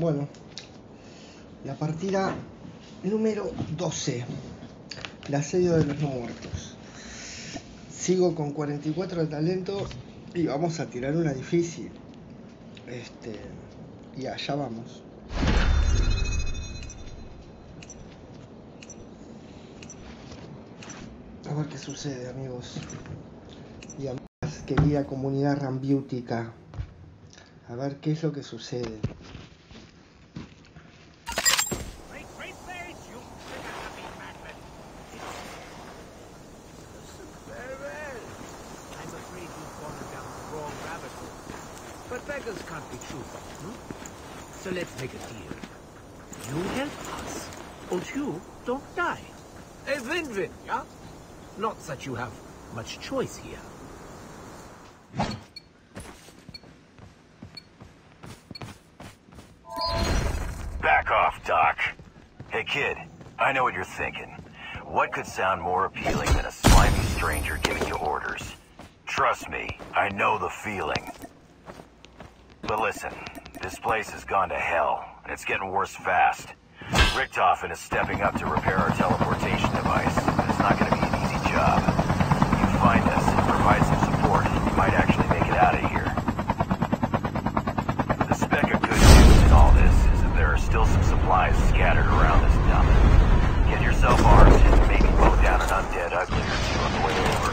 Bueno, la partida número 12, el asedio de los muertos. Sigo con 44 de talento y vamos a tirar una difícil. Este, y allá vamos. A ver qué sucede, amigos. Y además, querida comunidad rambiútica. A ver qué es lo que sucede. Make a deal. You help us, and you don't die. A win-win, yeah? Not that you have much choice here. Back off, Doc. Hey, kid, I know what you're thinking. What could sound more appealing than a slimy stranger giving you orders? Trust me, I know the feeling. But listen, this place has gone to hell, and it's getting worse fast. Richtofen is stepping up to repair our teleportation device, and it's not going to be an easy job. If you find us and provide some support, you might actually make it out of here. The speck of good news in all this is that there are still some supplies scattered around this dump. Get yourself armed and maybe mow down an undead ugly or two on the way over.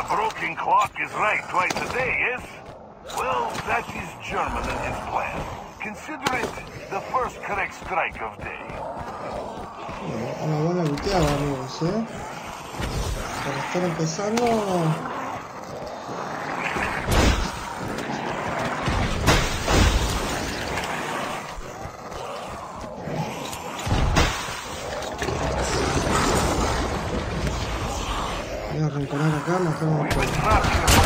A broken clock is right twice a day, that is German in his plan. Consider it the first correct strike of day. Una buena luteada, amigos, ¿eh? Para estar empezando... Voy a arrinconar acá, matamos We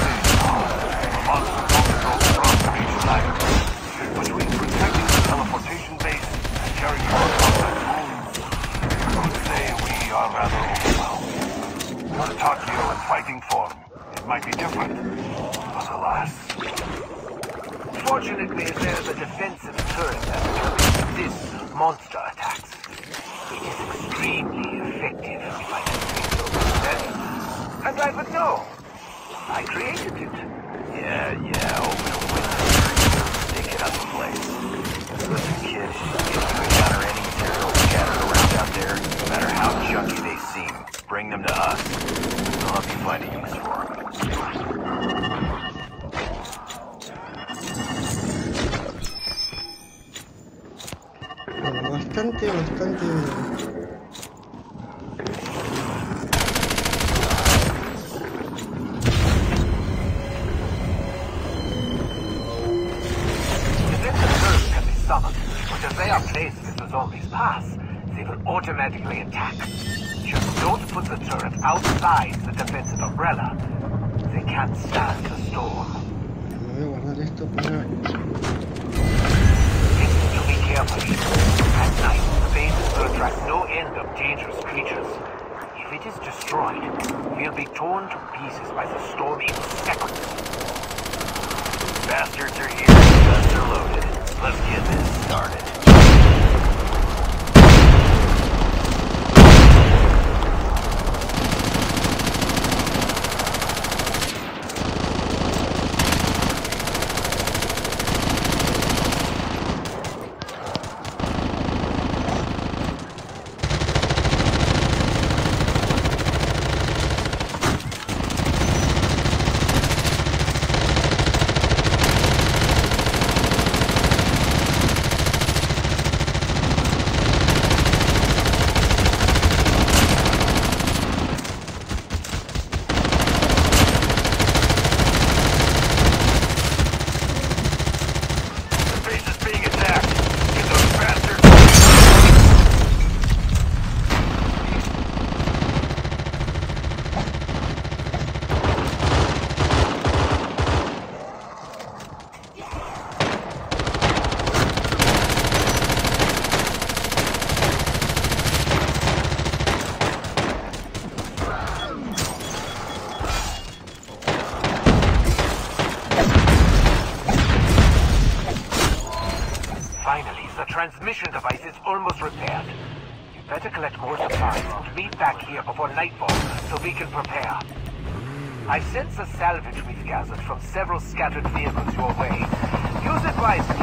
sense the salvage we've gathered from several scattered vehicles your way, use it wisely.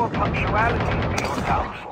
More punctuality is being doubtful.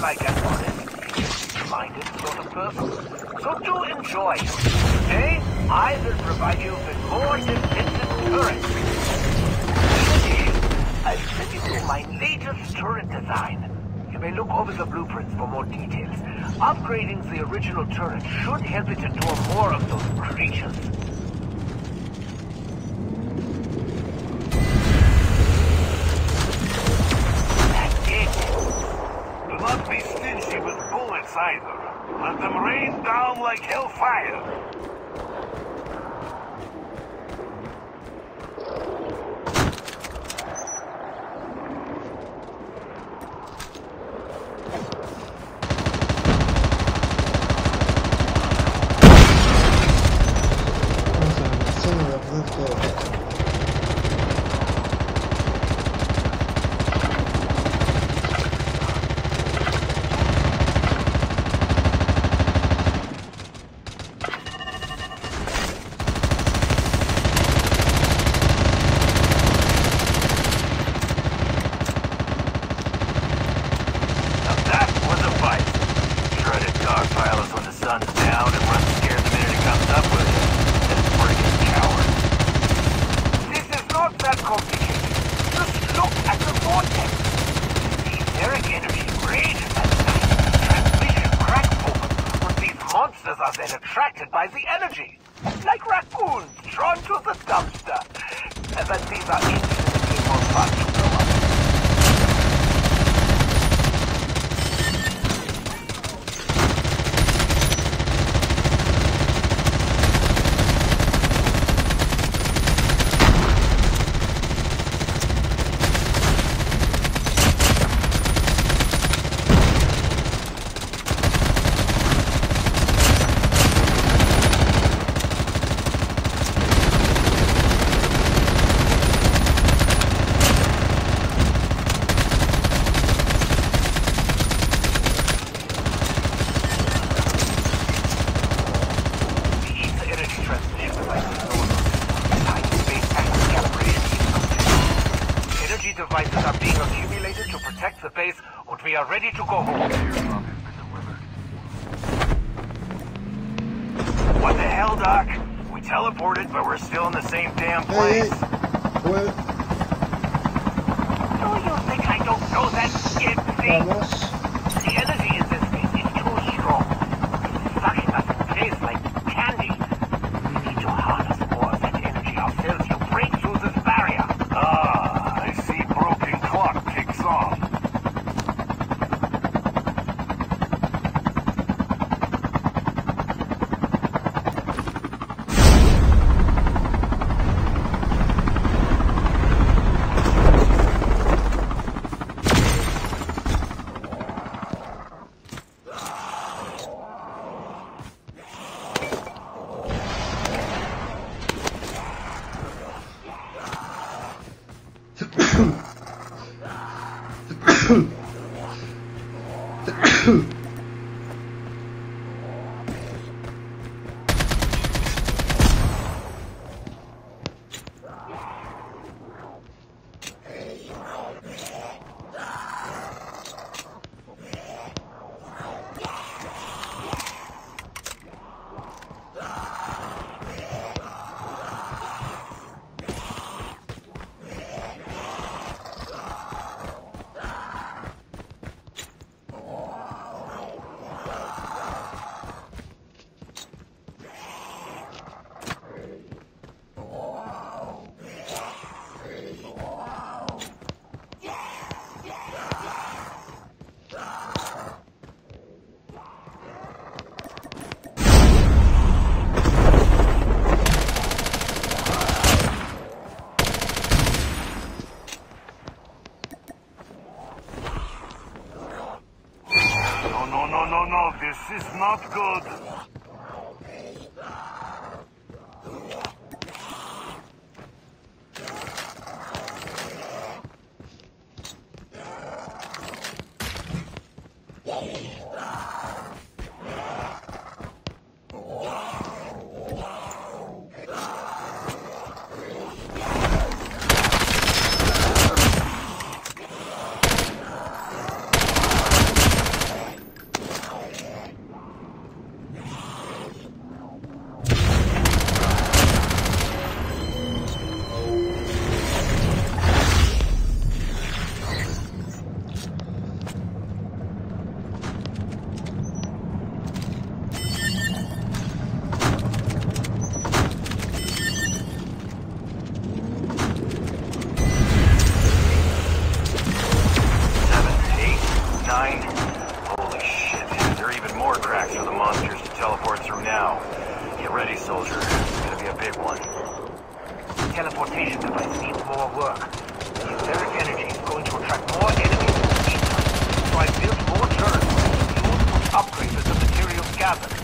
Like I wanted. Minded sort of purpose. So do enjoy. Today, I will provide you with more defensive turrets. I'll send you my latest turret design. You may look over the blueprints for more details. Upgrading the original turret should help it endure more of those creatures. fire. teleportation device needs more work. The etheric energy is going to attract more enemies in the meantime, so I built more turrets that can to upgrade the materials gathered.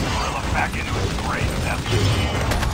Gorilla back into its grave. That's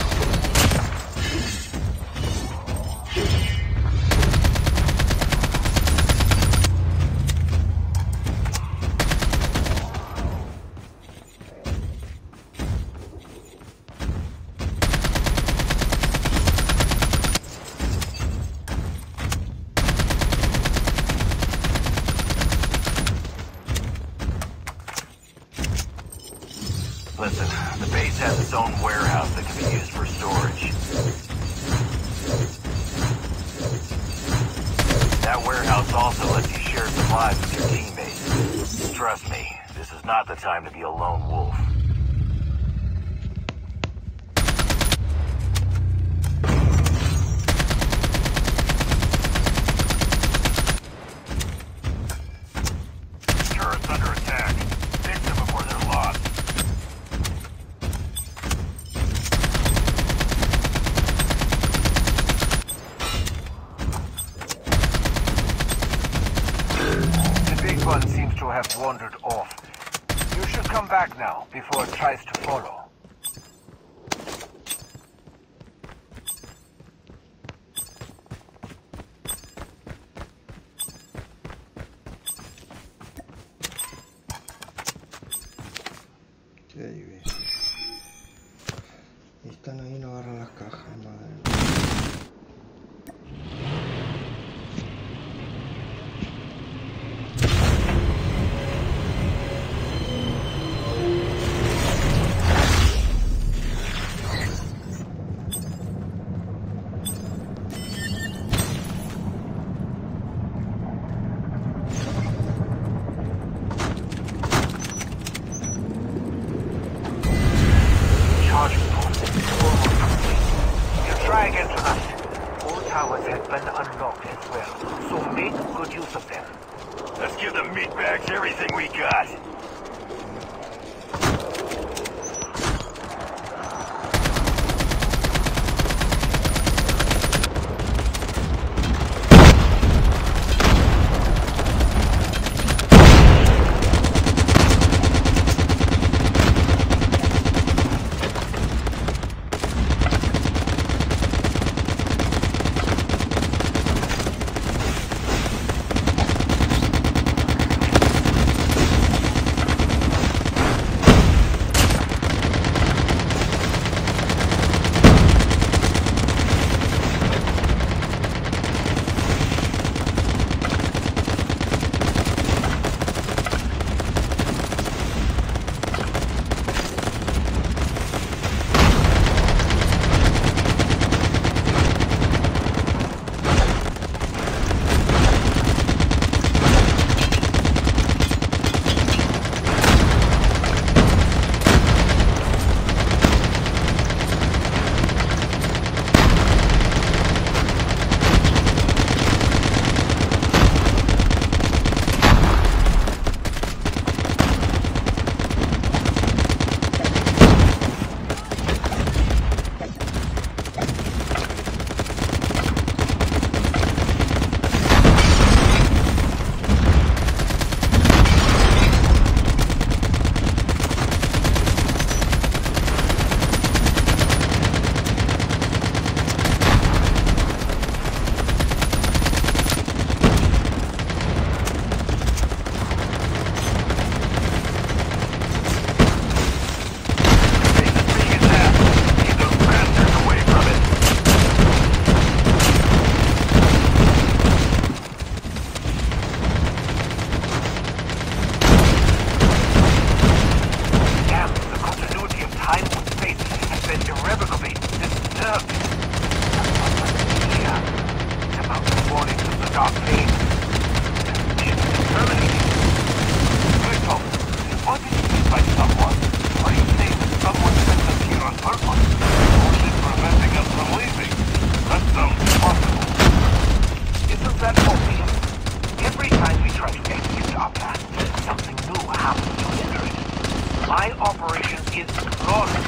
operation is flawless.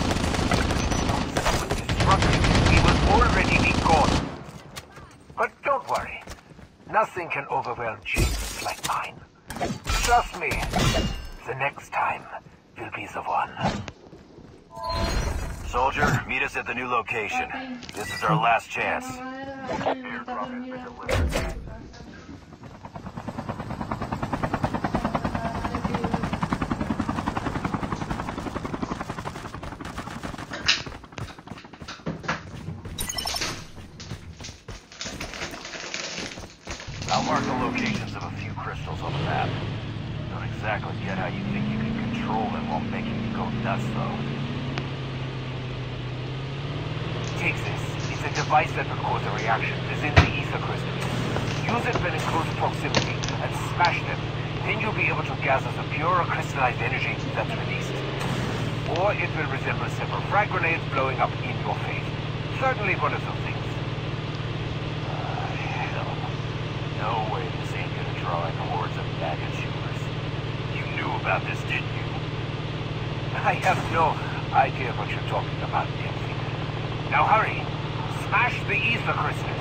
With destruction, we will already be gone. But don't worry. Nothing can overwhelm Jesus like mine. Trust me. The next time will be the one. Soldier, meet us at the new location. This is our last chance. I'll mark the locations of a few crystals on the map. Don't exactly get how you think you can control them while making me go nuts, though. Take this. It's a device that will cause a reaction is in the aether crystals. Use it when in close proximity and smash them. Then you'll be able to gather the pure crystallized energy that's released. Or it will resemble several frag grenades blowing up in your face. Certainly one of those things. Ah, hell. No way this ain't gonna draw in hordes of maggots, yours. You knew about this, didn't you? I have no idea what you're talking about, Dempsey. Now hurry. Smash the aether crystals.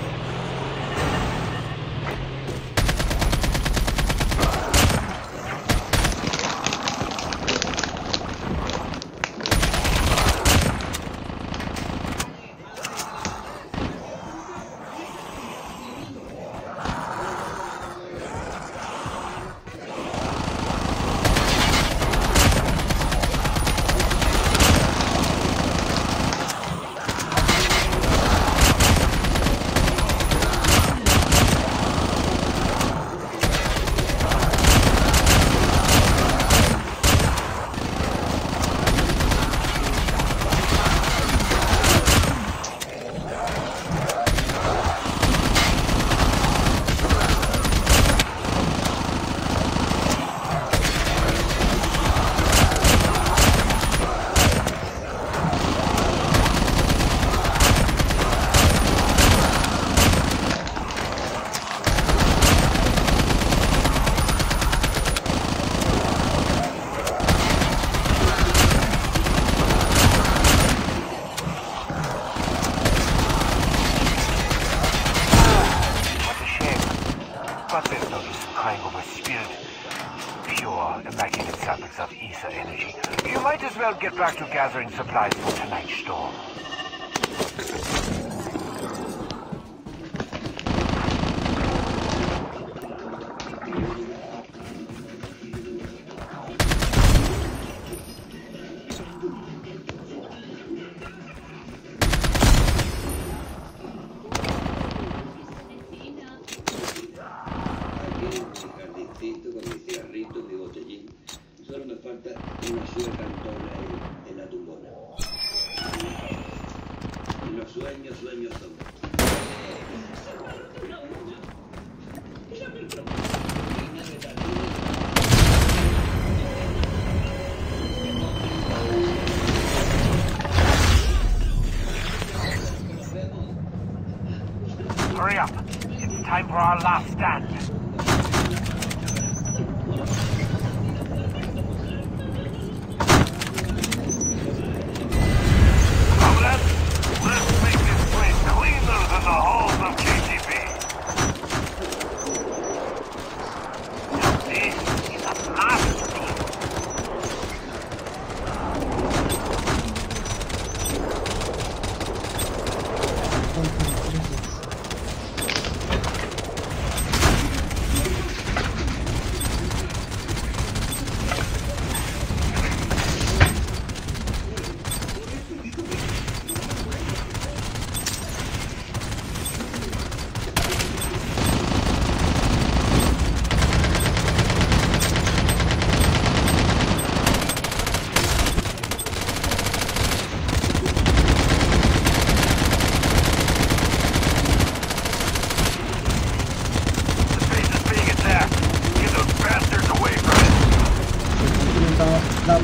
What a shame. But there's no use in crying over spilled, pure, immaculate samples of aether energy. You might as well get back to gathering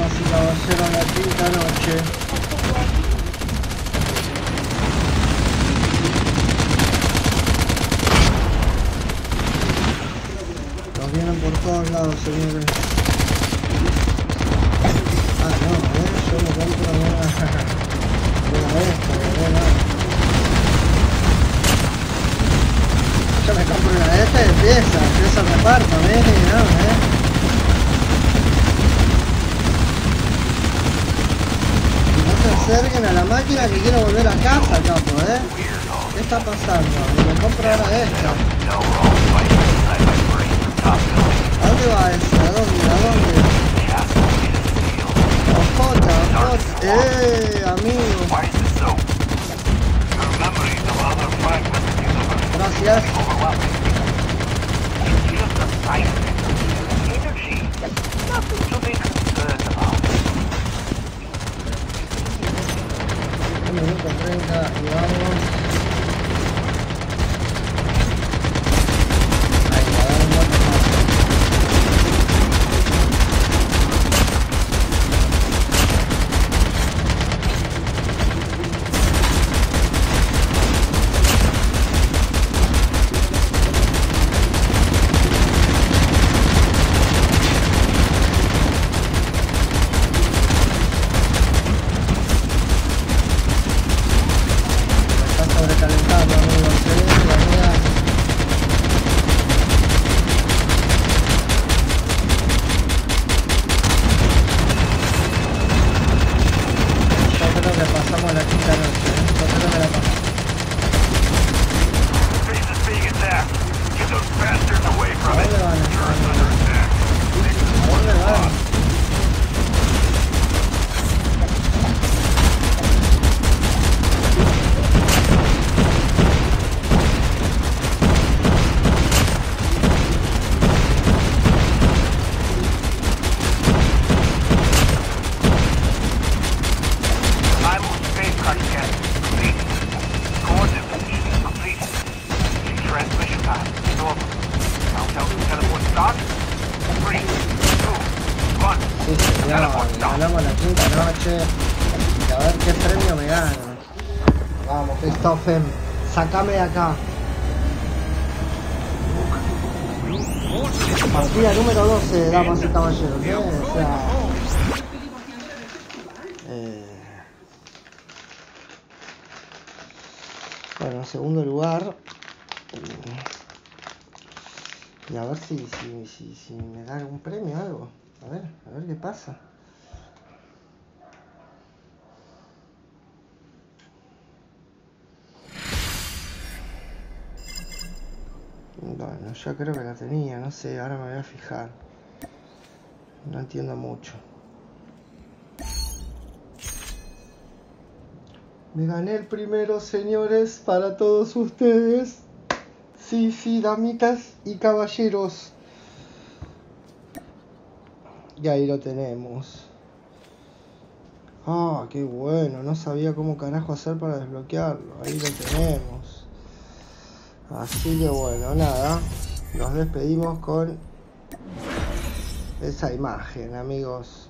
Metemos en la basura la quinta noche. Nos vienen por todos lados, señores. Ah, no, eh, yo no compro una... una esta, una... Yo me compro una de esta y empieza, empieza el reparto, miren, no, eh. Acerquen a la máquina que quiero volver a casa, capo, ¿eh? ¿Qué está pasando? Me compro ahora building. ¿A dónde va esa? ¿A dónde? ¿A dónde? Ojota, ojota. ¡Eh, amigo! Why Bueno, en segundo lugar. Y a ver si, si, si, me dan un premio o algo. A ver, a ver qué pasa. Bueno, yo creo que la tenía, no sé, ahora me voy a fijar. No entiendo mucho. Me gané el primero, señores, para todos ustedes. Sí, sí, damitas y caballeros. Y ahí lo tenemos. Ah, qué bueno. No sabía cómo carajo hacer para desbloquearlo. Ahí lo tenemos. Así que bueno, nada. Nos despedimos con esa imagen, amigos.